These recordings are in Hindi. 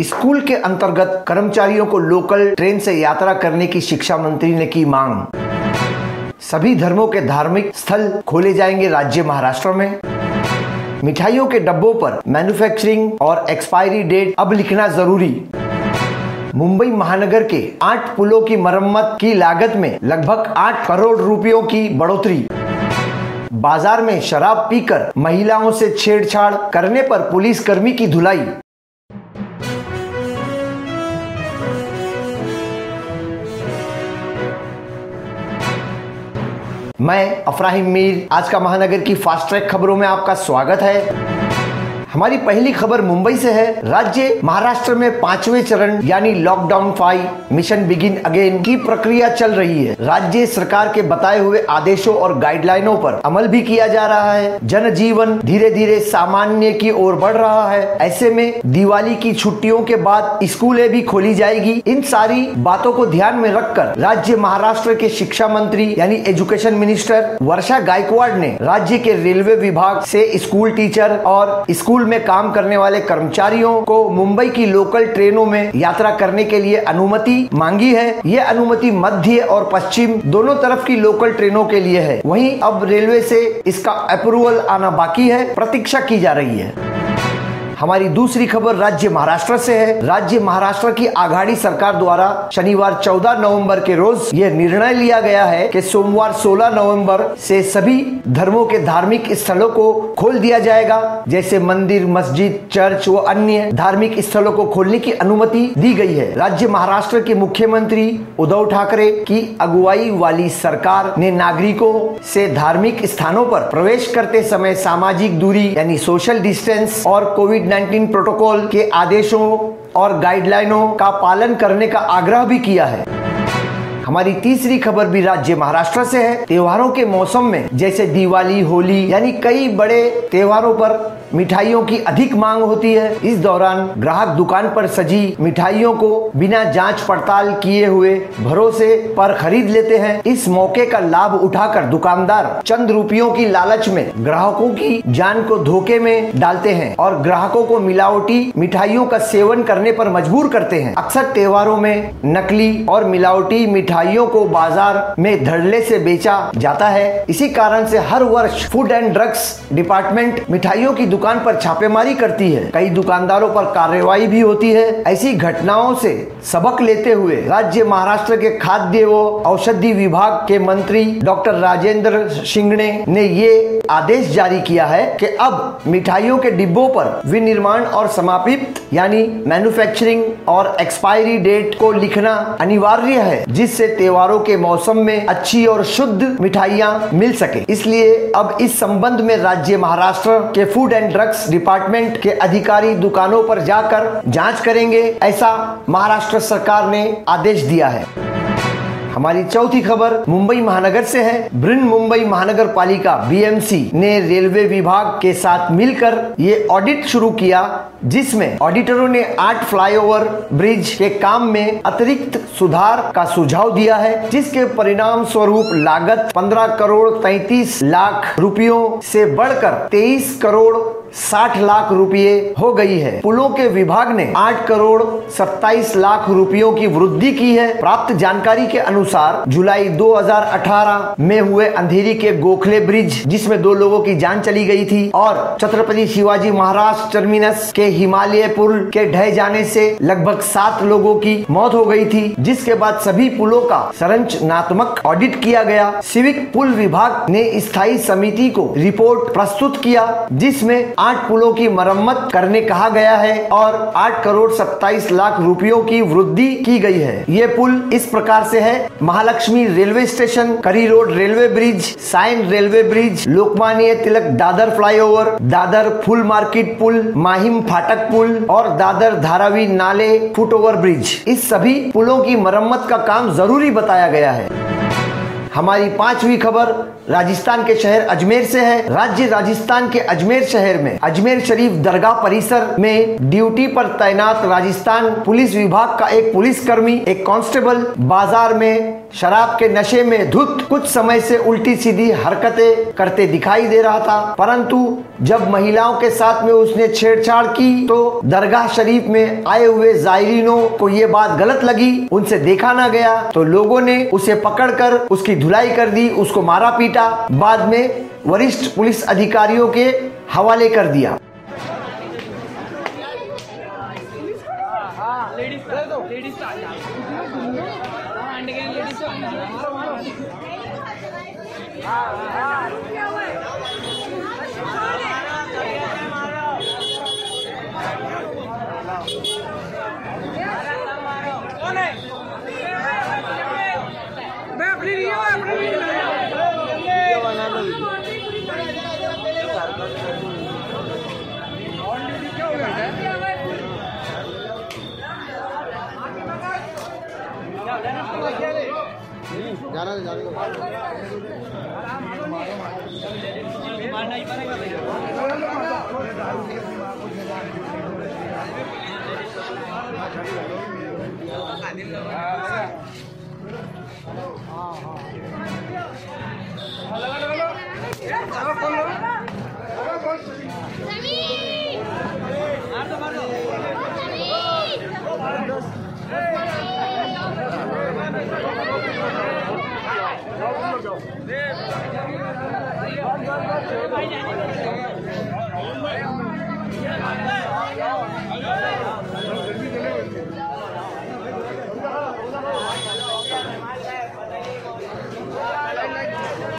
स्कूल के अंतर्गत कर्मचारियों को लोकल ट्रेन से यात्रा करने की शिक्षा मंत्री ने की मांग। सभी धर्मों के धार्मिक स्थल खोले जाएँगे राज्य महाराष्ट्र में। मिठाइयों के डब्बों पर मैन्युफैक्चरिंग और एक्सपायरी डेट अब लिखना ज़रूरी। मुंबई महानगर के आठ पुलों की मरम्मत की लागत में लगभग आठ करोड़ रुपयों की बढ़ोतरी। बाज़ार में शराब पीकर महिलाओं से छेड़छाड़ करने पर पुलिस कर्मी की धुलाई। मैं अफराहिम मीर। आज का महानगर की फास्ट ट्रैक खबरों में आपका स्वागत है। हमारी पहली खबर मुंबई से है। राज्य महाराष्ट्र में पाँचवें चरण, यानी lockdown five mission begin again की प्रक्रिया चल रही है। राज्य सरकार के बताए हुए आदेशों और गाइडलाइनों पर अमल भी किया जा रहा है। जनजीवन धीरे धीरे सामान्य की ओर बढ़ रहा है। ऐसे में दिवाली की छुट्टियों के बाद स्कूलें भी खोली जाएगी। इन सारी बातों को ध्यान में रखकर राज्य महाराष्ट्र के शिक्षा मंत्री, यानी एजुकेशन मिनिस्टर वर्षा गायकवाड़ ने राज्य के रेलवे विभाग से स्कूल टीचर और स्कूल में काम करने वाले कर्मचारियों को मुंबई की लोकल ट्रेनों में यात्रा करने के लिए अनुमति मांगी है। ये अनुमति मध्य और पश्चिम दोनों तरफ़ की लोकल ट्रेनों के लिए है। वहीं अब रेलवे से इसका अप्रूवल आना बाकी है। प्रतीक्षा की जा रही है। हमारी दूसरी खबर राज्य महाराष्ट्र से है। राज्य महाराष्ट्र की आघाड़ी सरकार द्वारा शनिवार 14 नवंबर के रोज यह निर्णय लिया गया है कि सोमवार 16 नवंबर से सभी धर्मों के धार्मिक स्थलों को खोल दिया जाएगा। जैसे मंदिर, मस्जिद, चर्च व अन्य धार्मिक स्थलों को खोलने की अनुमति दी गई है। राज्य महाराष्ट्र के मुख्यमंत्री उद्धव ठाकरे की अगुवाई वाली सरकार ने नागरिकों से धार्मिक स्थानों पर प्रवेश करते समय सामाजिक दूरी, यानी सोशल डिस्टेंस और कोविड 19 प्रोटोकॉल के आदेशों और गाइडलाइनों का पालन करने का आग्रह भी किया है। हमारी तीसरी खबर भी राज्य महाराष्ट्र से है। त्योहारों के मौसम में, जैसे दिवाली, होली, यानी कई बड़े त्योहारों पर मिठाइयों की अधिक मांग होती है। इस दौरान ग्राहक दुकान पर सजी मिठाइयों को बिना जाँच पड़ताल किए हुए भरोसे पर खरीद लेते हैं। इस मौके का लाभ उठाकर दुकानदार चंद रुपयों की लालच में ग्राहकों की जान को धोखे में डालते हैं और ग्राहकों को मिलावटी मिठाइयों का सेवन करने पर मजबूर करते हैं। अक्सर त्योहारों में नकली और मिलावटी मिठाइयों को बाज़ार में धड़ले से बेचा जाता है। इसी कारण से हर वर्ष फ़ूड एंड ड्रग्स डिपार्टमेंट मिठाइयों की दुकान पर छापेमारी करती है। कई दुकानदारों पर कार्रवाई भी होती है। ऐसी घटनाओं से सबक लेते हुए राज्य महाराष्ट्र के खाद्य व औषधि विभाग के मंत्री डॉक्टर राजेंद्र शिंगणे ने ये आदेश जारी किया है कि अब मिठाइयों के डिब्बों पर विनिर्माण और समापित, यानी मैन्युफैक्चरिंग और एक्सपायरी डेट को लिखना अनिवार्य है, जिससे त्योहारों के मौसम में अच्छी और शुद्ध मिठाइयाँ मिल सके। इसलिए अब इस संबंध में राज्य महाराष्ट्र के फ़ूड एंड ड्रग्स डिपार्टमेंट के अधिकारी दुकानों पर जाकर जाँच करेंगे, ऐसा महाराष्ट्र सरकार ने आदेश दिया है। हमारी चौथी खबर मुंबई महानगर से है। ब्रिन मुंबई महानगर पालिका बीएमसी ने रेलवे विभाग के साथ मिलकर ये ऑडिट शुरू किया, जिसमें ऑडिटरों ने आठ फ्लाईओवर ब्रिज के काम में अतिरिक्त सुधार का सुझाव दिया है, जिसके परिणाम स्वरूप लागत 15 करोड़ 33 लाख रुपयों से बढ़कर 23 करोड़ 60 लाख रुपए हो गई है। पुलों के विभाग ने आठ करोड़ 27 लाख रुपयों की वृद्धि की है। प्राप्त जानकारी के अनुसार जुलाई 2018 में हुए अंधेरी के गोखले ब्रिज, जिसमें दो लोगों की जान चली गई थी और छत्रपति शिवाजी महाराज टर्मिनस के हिमालय पुल के ढह जाने से लगभग सात लोगों की मौत हो गई थी, जिसके बाद सभी पुलों का संरचनात्मक ऑडिट किया गया। सिविक पुल विभाग ने स्थायी समिति को रिपोर्ट प्रस्तुत किया, जिसमें आठ पुलों की मरम्मत करने कहा गया है और आठ करोड़ सत्ताईस लाख रुपयों की वृद्धि की गई है। ये पुल इस प्रकार से है। Mahalaxmi railway station, Curry road railway bridge, Sion railway bridge, Lokmanya Tilak Dadar flyover, Dadar full market पुल, माहिम फाटक पुल और दादर धारावी नाले फुट ओवर ब्रिज। इस सभी पुलों की मरम्मत का काम ज़रूरी बताया गया है। हमारी पांचवी खबर राजस्थान के शहर अजमेर से है। राज्य राजस्थान के अजमेर शहर में, अजमेर शरीफ दरगाह परिसर में ड्यूटी पर तैनात राजस्थान पुलिस विभाग का एक पुलिस कर्मी एक कांस्टेबल, बाज़ार में शराब के नशे में धुत कुछ समय से उल्टी सीधी हरकतें करते दिखाई दे रहा था। परंतु जब महिलाओं के साथ में उसने छेड़छाड़ की तो दरगाह शरीफ में आए हुए जायरीनों को ये बात गलत लगी। उनसे देखा ना गया तो लोगों ने उसे पकड़कर उसकी धुलाई कर दी, उसको मारा पीटा। बाद में वरिष्ठ पुलिस अधिकारियों के हवाले कर दिया। मैं अपनी नहीं हूँ? अपनी नहीं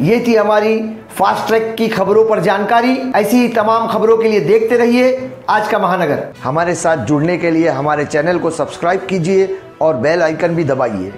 ये थी हमारी फास्ट ट्रैक की खबरों पर जानकारी। ऐसी ही तमाम खबरों के लिए देखते रहिए आज का महानगर। हमारे साथ जुड़ने के लिए हमारे चैनल को सब्सक्राइब कीजिए और बेल आइकन भी दबाइए।